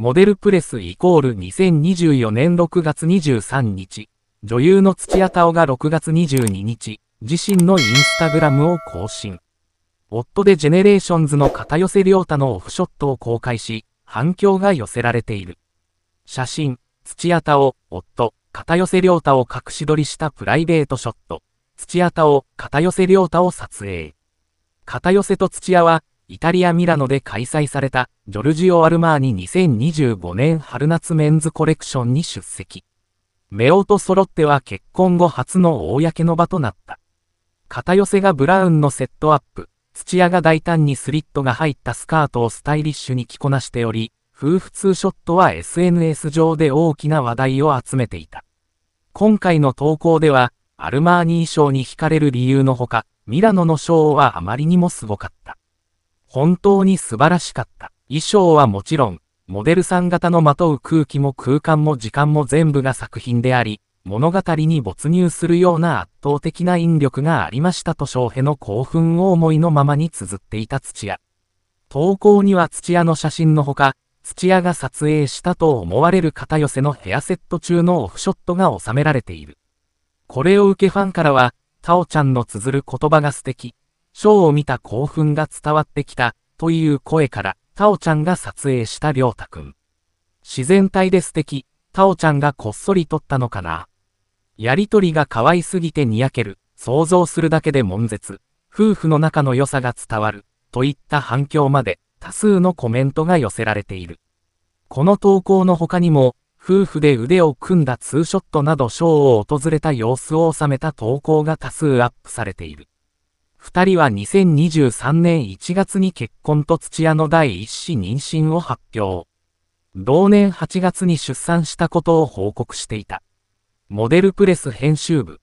モデルプレスイコール2024年6月23日、女優の土屋太鳳が6月22日、自身のインスタグラムを更新。夫で GENERATIONSの片寄涼太のオフショットを公開し、反響が寄せられている。写真、土屋太鳳、夫、片寄涼太を隠し撮りしたプライベートショット。土屋太鳳、片寄涼太を撮影。片寄と土屋は、イタリア・ミラノで開催された、ジョルジオ・アルマーニ2025年春夏メンズコレクションに出席。目音揃っては結婚後初の公の場となった。片寄せがブラウンのセットアップ、土屋が大胆にスリットが入ったスカートをスタイリッシュに着こなしており、夫婦ツーショットは SNS 上で大きな話題を集めていた。今回の投稿では、アルマーニー賞に惹かれる理由のほか、ミラノの賞はあまりにもすごかった。本当に素晴らしかった。衣装はもちろん、モデルさん型のまとう空気も空間も時間も全部が作品であり、物語に没入するような圧倒的な引力がありましたと翔平の興奮を思いのままに綴っていた土屋。投稿には土屋の写真のほか、土屋が撮影したと思われる片寄せのヘアセット中のオフショットが収められている。これを受けファンからは、タオちゃんの綴る言葉が素敵。ショーを見た興奮が伝わってきた、という声から、タオちゃんが撮影したりょうたくん。自然体で素敵、タオちゃんがこっそり撮ったのかな。やりとりが可愛すぎてにやける、想像するだけで悶絶、夫婦の仲の良さが伝わる、といった反響まで、多数のコメントが寄せられている。この投稿の他にも、夫婦で腕を組んだツーショットなどショーを訪れた様子を収めた投稿が多数アップされている。二人は2023年1月に結婚と土屋の第一子妊娠を発表。同年8月に出産したことを報告していた。モデルプレス編集部、